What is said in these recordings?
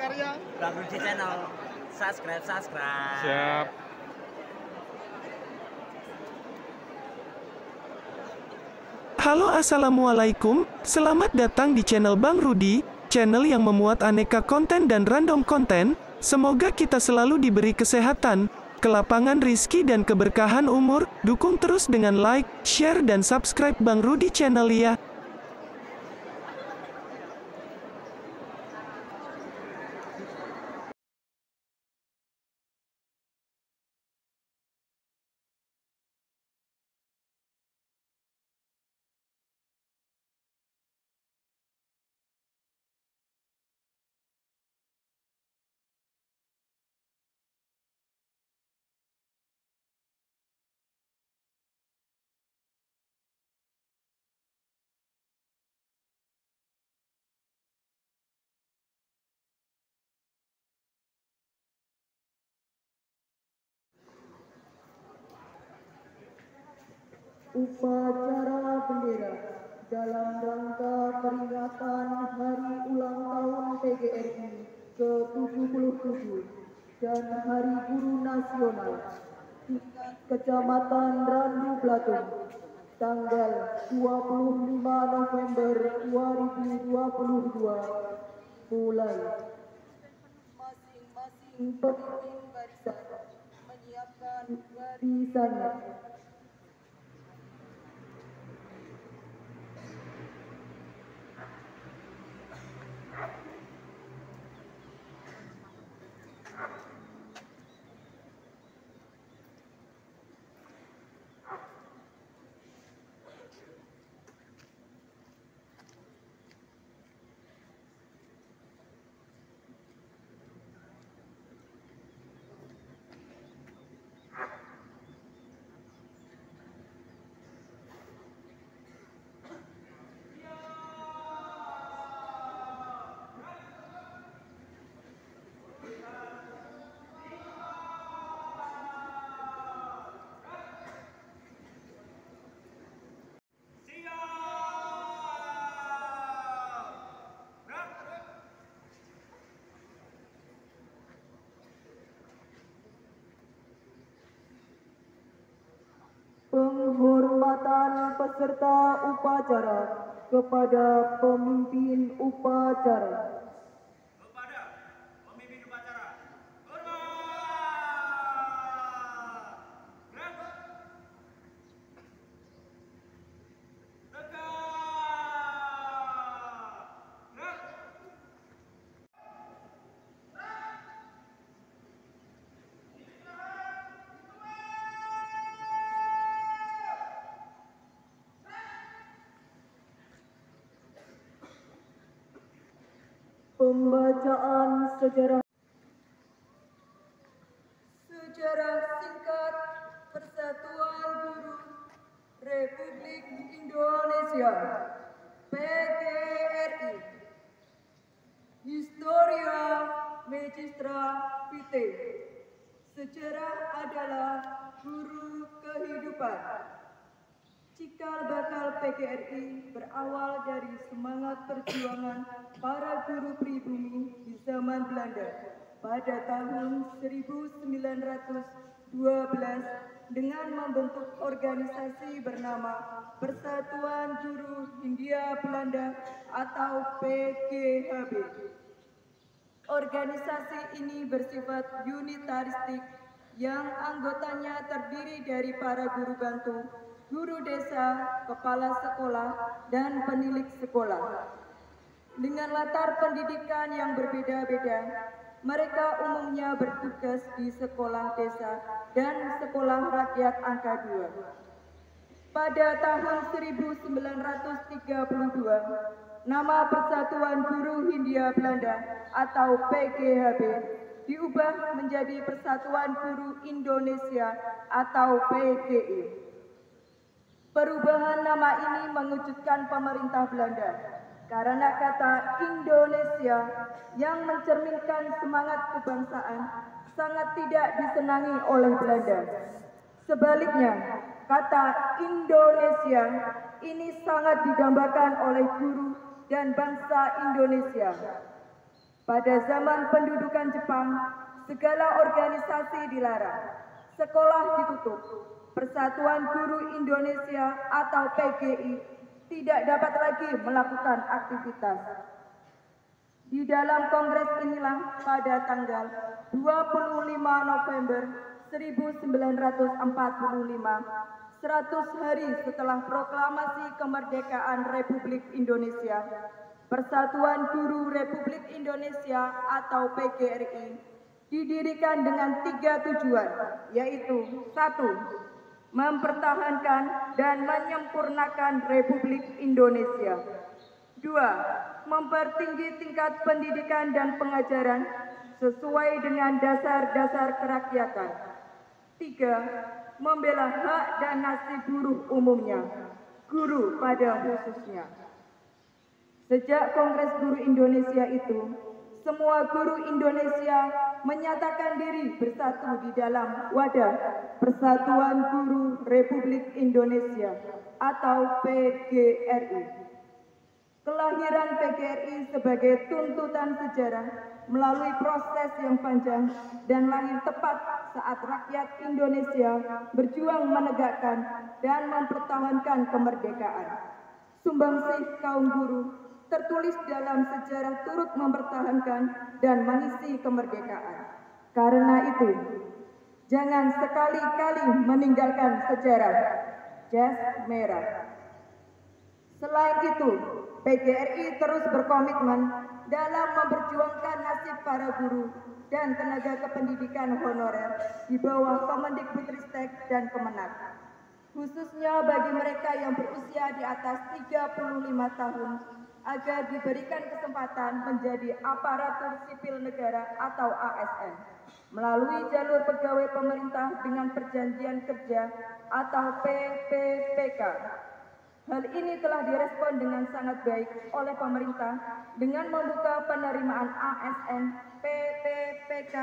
karya Bang Rudi channel. Subscribe, subscribe. Siap. Halo Assalamualaikum, selamat datang di channel Bang Rudi, channel yang memuat aneka konten dan random konten, semoga kita selalu diberi kesehatan, kelapangan rizki dan keberkahan umur, dukung terus dengan like, share dan subscribe Bang Rudi channel ya. Upacara bendera dalam rangka peringatan Hari Ulang Tahun PGRI ke-77 dan Hari Guru Nasional tingkat Kecamatan Randu Blatung tanggal 25 November 2022 mulai. Masing-masing pemimpin barisan menyiapkan barisannya penghormatan peserta upacara kepada pemimpin upacara. kepada pemimpin upacara. Hormat! Gerak! Tegak! Gerak! Pembacaan sejarah. Sejarah singkat Persatuan Guru Republik Indonesia PGRI Historia Magistra Vitae. Sejarah adalah guru kehidupan Cikal bakal PGRI berawal dari semangat perjuangan para guru pribumi di zaman Belanda pada tahun 1912 dengan membentuk organisasi bernama Persatuan Guru Hindia Belanda atau PGHB. Organisasi ini bersifat unitaristik yang anggotanya terdiri dari para guru bantu, guru desa, kepala sekolah, dan penilik sekolah. Dengan latar pendidikan yang berbeda-beda, mereka umumnya bertugas di sekolah desa dan sekolah rakyat angka 2. Pada tahun 1932, nama Persatuan Guru Hindia Belanda atau PGHB diubah menjadi Persatuan Guru Indonesia atau PGI. Perubahan nama ini mengejutkan pemerintah Belanda karena kata Indonesia yang mencerminkan semangat kebangsaan sangat tidak disenangi oleh Belanda. Sebaliknya, kata Indonesia ini sangat didambakan oleh guru dan bangsa Indonesia. Pada zaman pendudukan Jepang, segala organisasi dilarang, sekolah ditutup, Persatuan Guru Indonesia atau PGI tidak dapat lagi melakukan aktivitas. Di dalam kongres inilah pada tanggal 25 November 1945, 100 hari setelah proklamasi kemerdekaan Republik Indonesia, Persatuan Guru Republik Indonesia atau PGRI didirikan dengan tiga tujuan, yaitu satu, mempertahankan dan menyempurnakan Republik Indonesia. Dua, mempertinggi tingkat pendidikan dan pengajaran sesuai dengan dasar-dasar kerakyatan. Tiga, membela hak dan nasib buruh umumnya, guru pada khususnya. Sejak Kongres Guru Indonesia itu, semua guru Indonesia menyatakan diri bersatu di dalam wadah Persatuan Guru Republik Indonesia atau PGRI. Kelahiran PGRI sebagai tuntutan sejarah melalui proses yang panjang dan lahir tepat saat rakyat Indonesia berjuang menegakkan dan mempertahankan kemerdekaan. Sumbangsih kaum guru tertulis dalam sejarah turut mempertahankan dan mengisi kemerdekaan. Karena itu, jangan sekali-kali meninggalkan sejarah jas merah. Selain itu, PGRI terus berkomitmen dalam memperjuangkan nasib para guru dan tenaga kependidikan honorer di bawah Kemendikbudristek dan Kemenak. Khususnya bagi mereka yang berusia di atas 35 tahun agar diberikan kesempatan menjadi aparatur sipil negara atau ASN melalui jalur pegawai pemerintah dengan perjanjian kerja atau PPPK Hal ini telah direspon dengan sangat baik oleh pemerintah dengan membuka penerimaan ASN PPPK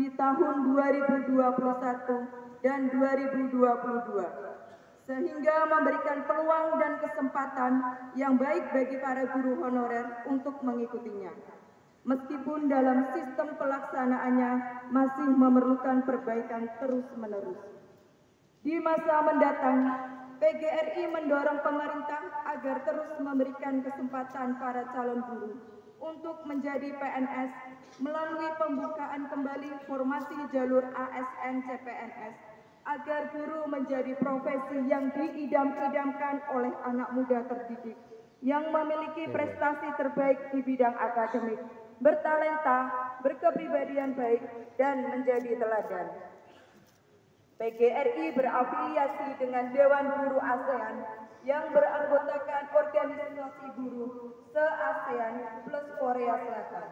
di tahun 2021 dan 2022 sehingga memberikan peluang dan kesempatan yang baik bagi para guru honorer untuk mengikutinya. Meskipun dalam sistem pelaksanaannya masih memerlukan perbaikan terus-menerus. Di masa mendatang, PGRI mendorong pemerintah agar terus memberikan kesempatan para calon guru untuk menjadi PNS melalui pembukaan kembali formasi jalur ASN CPNS agar guru menjadi profesi yang diidam-idamkan oleh anak muda terdidik yang memiliki prestasi terbaik di bidang akademik, bertalenta, berkepribadian baik, dan menjadi teladan. PGRI berafiliasi dengan Dewan Guru ASEAN yang beranggotakan organisasi guru se-ASEAN plus Korea Selatan.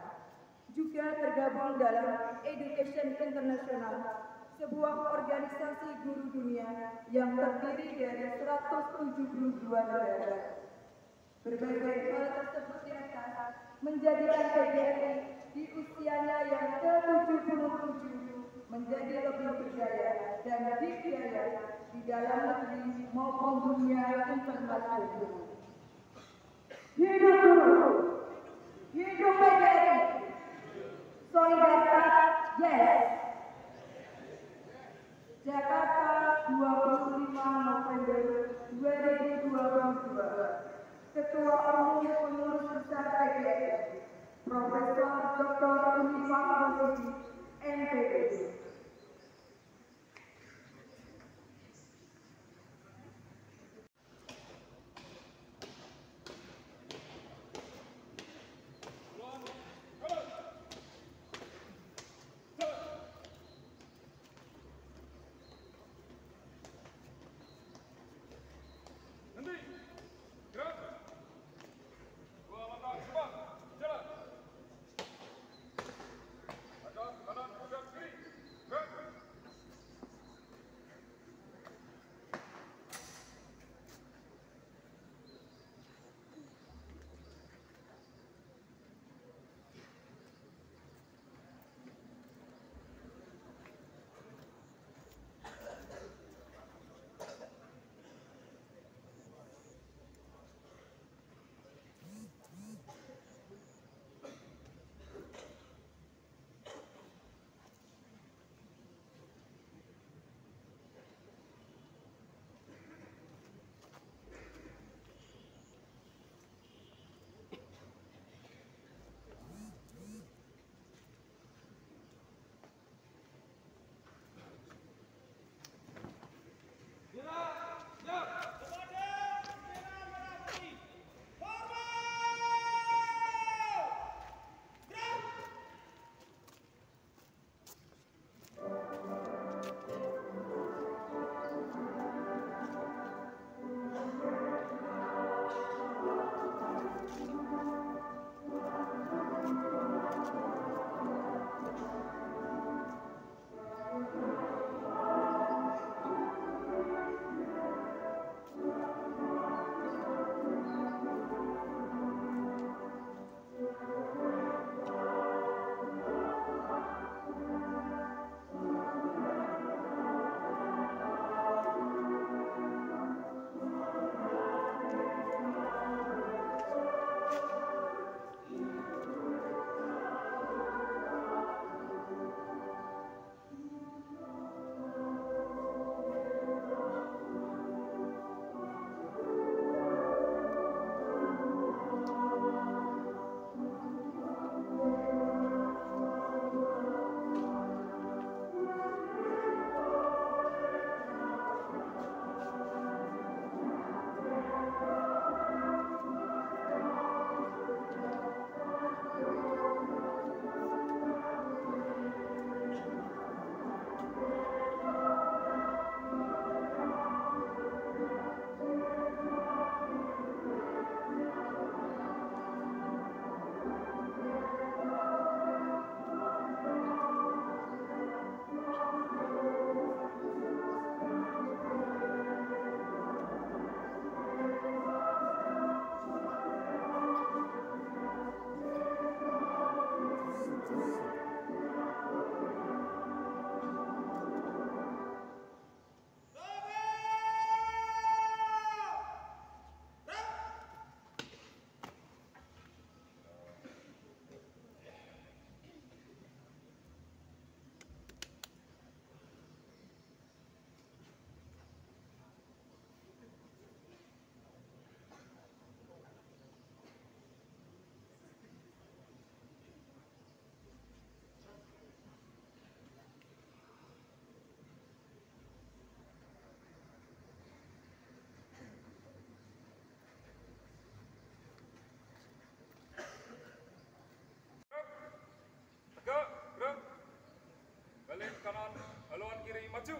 Juga tergabung dalam Education International, sebuah organisasi guru dunia yang terdiri dari 172 negara. Berbagai hal tersebut di atas menjadikan PGRI di usianya yang ke-77 menjadi lebih berdaya dan dikdaya di dalam negeri maupun dunia internasional. Hidup guru, hidup PGRI, solidaritas, yes. Jakarta 25 November 2022. Ketua Umum Pengurus Besar PGRI, Profesor Dr. Unifah Rosidi, MPD. Kiri Maju